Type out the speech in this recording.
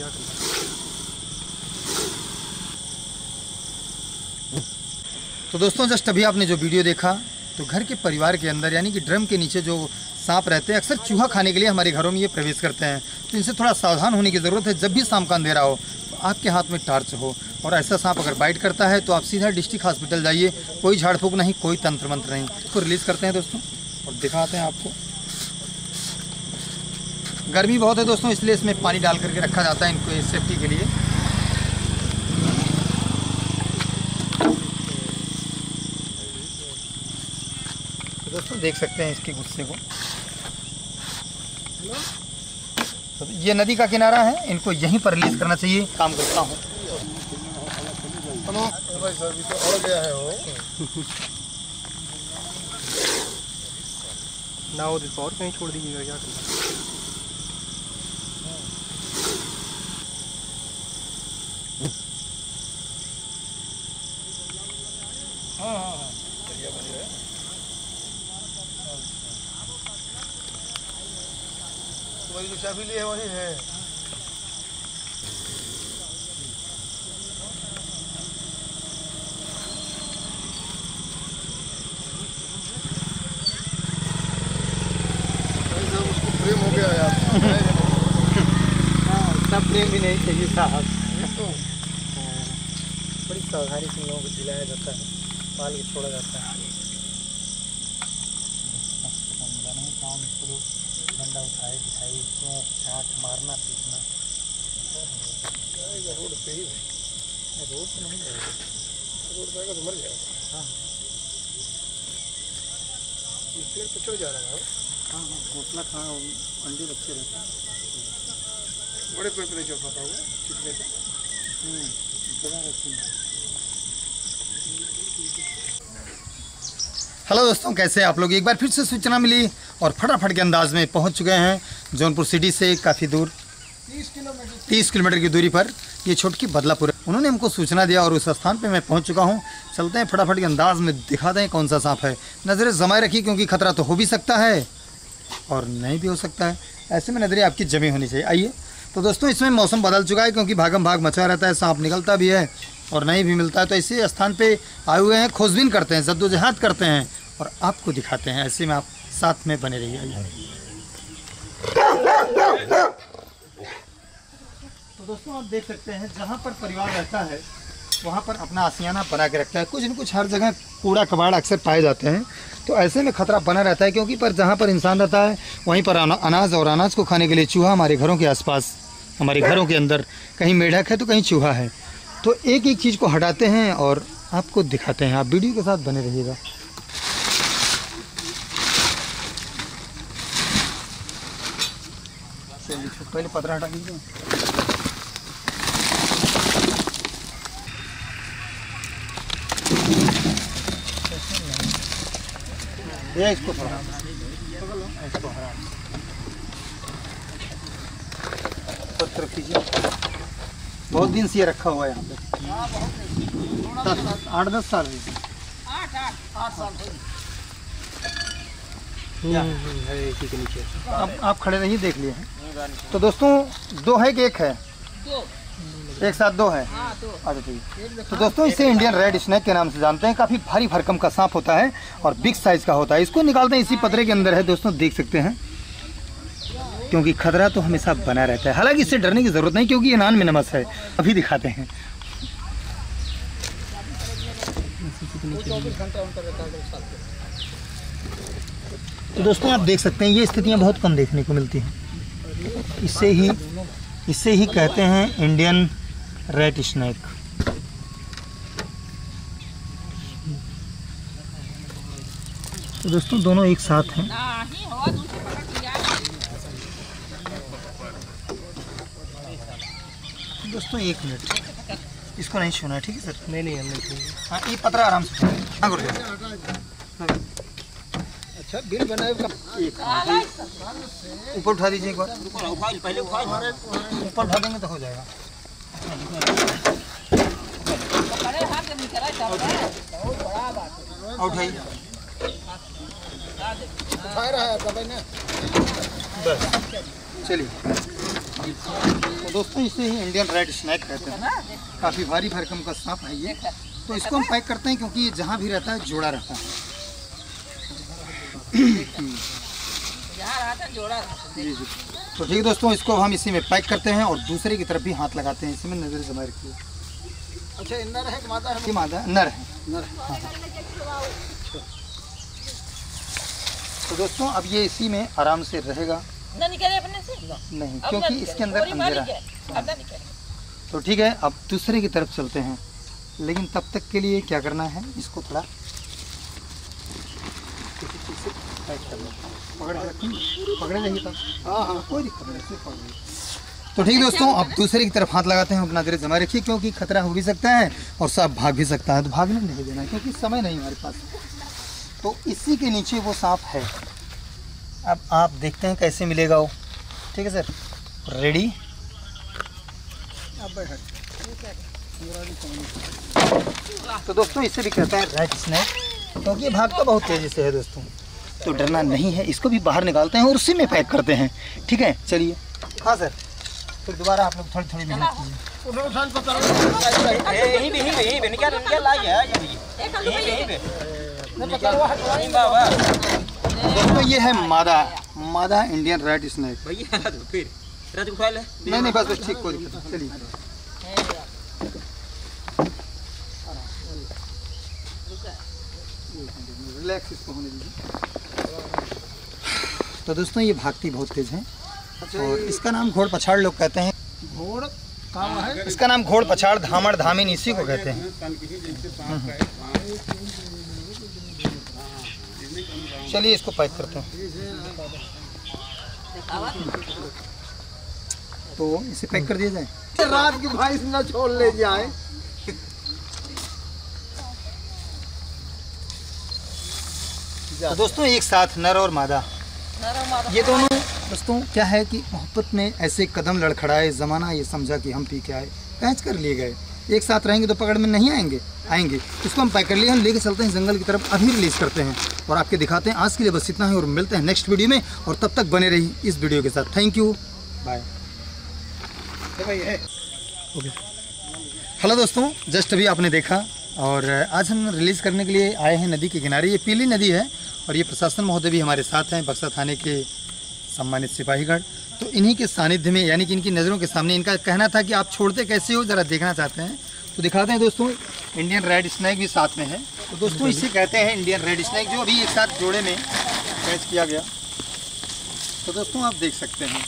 क्या करना तो दोस्तों, जस्ट अभी आपने जो वीडियो देखा तो घर के परिवार के अंदर, यानी कि ड्रम के नीचे जो सांप रहते हैं, अक्सर चूहा खाने के लिए हमारे घरों में ये प्रवेश करते हैं। तो इनसे थोड़ा सावधान होने की ज़रूरत है, जब भी शाम का अंधेरा हो तो आपके हाथ में टार्च हो। और ऐसा सांप अगर बाइट करता है तो आप सीधा डिस्ट्रिक्ट हॉस्पिटल जाइए, कोई झाड़ फूक नहीं, कोई तंत्र मंत्र नहीं। इसको रिलीज़ करते हैं दोस्तों, और दिखाते हैं आपको। गर्मी बहुत है दोस्तों, इसलिए इसमें पानी डाल करके रखा जाता है इनको सेफ्टी के लिए। तो दोस्तों, देख सकते हैं इसके गुस्से को। तो ये नदी का किनारा है, इनको यहीं पर रिलीज़ करना चाहिए। काम करता हूँ। ना और कहीं छोड़ दीजिएगा, क्या चाबी ली है वही है। प्रेम हो भी नहीं चाहिए साहब। तो बड़ी सावधानी से लोगों को दिलाया जाता है पाल के छोड़ा जाता है। डंडा उठाए दिखाई चौंक चाट मारना पीटना। रोड पे ही रोड तो नहीं रहेगा रोड पे तो मर जाएगा। हाँ। ये पेड़ पे चढ़ जा रहा है? हाँ हाँ घोसला खा अंडे बच्चे रहते हैं। बड़े पेड़ पे नहीं चढ़ पाता हुआ चिटने पे हम्म, जगह है। हेलो दोस्तों कैसे हैं आप लोग? एक बार फिर से सूचना मिली। और फटाफट के अंदाज में पहुँच चुके हैं जौनपुर सिटी से काफ़ी दूर। तीस किलोमीटर की दूरी पर ये छोटकी बदलापुर। उन्होंने हमको सूचना दिया और उस स्थान पे मैं पहुँच चुका हूँ। चलते हैं फटाफट के अंदाज में, दिखा दें कौन सा सांप है। नज़रें जमाए रखी क्योंकि खतरा तो हो भी सकता है और नहीं भी हो सकता है। ऐसे में नज़रें आपकी जमी होनी चाहिए। आइए तो दोस्तों, इसमें मौसम बदल चुका है क्योंकि भागम भाग मचा रहता है, सांप निकलता भी है और नहीं भी मिलता है। तो इसी स्थान पे आए हुए हैं, खोजबीन करते हैं, जद्दोजहद करते हैं और आपको दिखाते हैं। ऐसे में आप साथ में बने रहिए तो दोस्तों, आप देख सकते हैं, जहाँ पर परिवार रहता है, वहाँ पर अपना आसियाना बना के रखता है। कुछ न कुछ हर जगह कूड़ा कबाड़ अक्सर पाए जाते हैं। तो ऐसे में खतरा बना रहता है, क्योंकि पर जहाँ पर इंसान रहता है, वहीं पर अनाज और अनाज को खाने के लिए चूहा हमारे घरों के आसपास, हमारे घरों के अंदर, कहीं मेढक है तो कहीं चूहा है। तो एक एक चीज़ को हटाते हैं और आपको दिखाते हैं। आप वीडियो के साथ बने रहिएगा चलिए पहले पतरा हटा दीजिए। ये इसको इसको पत्र कीजिए बहुत दिन से ये रखा हुआ है यहाँ पे। आठ दस साल से या। है इसी के नीचे। अब आप खड़े रहिए देख लिए। हैं। तो दोस्तों दो है कि एक है? एक साथ दो है? अच्छा ठीक। तो दोस्तों इसे इंडियन रेड स्नैक के नाम से जानते हैं। काफ़ी भारी भरकम का सांप होता है और बिग साइज़ का होता है। इसको निकालते हैं इसी पतरे के अंदर है। दोस्तों देख सकते हैं। क्योंकि खतरा तो हमेशा बना रहता है। हालाँकि इससे डरने की ज़रूरत नहीं क्योंकि ये नान में नमस है। अभी दिखाते हैं। तो दोस्तों आप देख सकते हैं ये स्थितियाँ बहुत कम देखने को मिलती हैं। इससे ही इससे ही कहते हैं इंडियन रेड स्नैक तो दोस्तों दोनों एक साथ हैं। दोस्तों एक मिनट। इसको नहीं छूना ठीक है सर? नहीं नहीं हम नहीं। हाँ। ये पतरा आराम से हाँ। गुरुदेव अच्छा बिल बनाए ऊपर उठा दीजिए एक बार। ऊपर उठा देंगे तो हो जाएगा। और उठाइए। उठा रहा है दबाई ना। बस। चलिए। तो दोस्तों इसे ही इंडियन रेड स्नैक कहते हैं। काफ़ी भारी भरकम का सांप है ये। तो इसको हम पैक करते हैं क्योंकि ये जहाँ भी रहता है जोड़ा रहता है। तो ठीक है दोस्तों इसको हम इसी में पैक करते हैं और दूसरे की तरफ़ भी हाथ लगाते हैं। इसमें नज़र जमा रखिए। अच्छा नर है मादा है? ये मादा नर है। नर तो दोस्तों अब ये इसी में आराम से रहेगा। निकले अपने से? नहीं क्योंकि इसके अंदर अंधेरा है। है, अब ना निकले। तो ठीक है अब दूसरे की तरफ़ चलते हैं। लेकिन तब तक के लिए क्या करना है इसको थोड़ा पकड़े रखिए पकड़े रहिए हाँ हाँ कोई दिक्कत नहीं सिर्फ़। तो ठीक है दोस्तों अब दूसरे की तरफ़ हाथ लगाते हैं अपना धीरे जमा रखिए क्योंकि खतरा हो भी सकता है और सांप भाग भी सकता है तो भागने नहीं देना क्योंकि समय नहीं हमारे पास। तो इसी के नीचे वो सांप है। अब आप देखते हैं कैसे मिलेगा वो। ठीक है सर? रेडी अब तो दोस्तों इसे भी कहते हैं रेड स्नैक क्योंकि भाग तो बहुत तेज़ी से है दोस्तों। तो डरना नहीं है इसको भी बाहर निकालते हैं और उसी में पैक करते हैं। ठीक है? चलिए। हाँ सर। फिर दोबारा आप लोग थोड़ी थोड़ी मेहनत कीजिए। है। ये है मादा। मादा इंडियन रेड स्नैक। तो नहीं नहीं बस बस ठीक कोई दिक्कत चलिए। रिलैक्स इसको होने दीजिए। तो दोस्तों ये भागती बहुत तेज है। और इसका नाम घोड़ पछाड़ लोग कहते हैं। घोड़ है? इसका नाम घोड़ पछाड़ धामड़ धामिन इसी को कहते हैं। चलिए इसको पैक करते हैं। तो इसे पैक कर दिया जाए। रात की भाई न छोड़ ले जाए। तो दोस्तों एक साथ नर और मादा। ये दोनों दोस्तों क्या है कि मोहब्बत में ऐसे कदम लड़खड़ाए ज़माना ये समझा कि हम पी के आए पैच कर लिए गए। एक साथ रहेंगे तो पकड़ में नहीं आएँगे? आएँगे। इसको हम पैक कर लिए हम लेके चलते हैं जंगल की तरफ़ अभी रिलीज़ करते हैं। और आपके दिखाते हैं आज के लिए बस इतना है और मिलते हैं नेक्स्ट वीडियो में और तब तक बने रही इस वीडियो के साथ। Thank you. बाय हेलो दोस्तों जस्ट अभी आपने देखा और आज हम रिलीज़ करने के लिए आए हैं नदी के किनारे। ये पीली नदी है और ये प्रशासन महोदय भी हमारे साथ हैं, बक्सा थाने के सम्मानित सिपाहीगढ़ तो इन्हीं के सानिध्य में, यानी कि इनकी नज़रों के सामने इनका कहना था कि आप छोड़ते कैसे हो, ज़रा देखना चाहते हैं। तो दिखाते हैं दोस्तों, इंडियन रेड स्नैक भी साथ में है। तो दोस्तों, इसे कहते हैं इंडियन रेड स्नैक, जो अभी एक साथ जोड़े में कैच किया गया। तो दोस्तों, आप देख सकते हैं।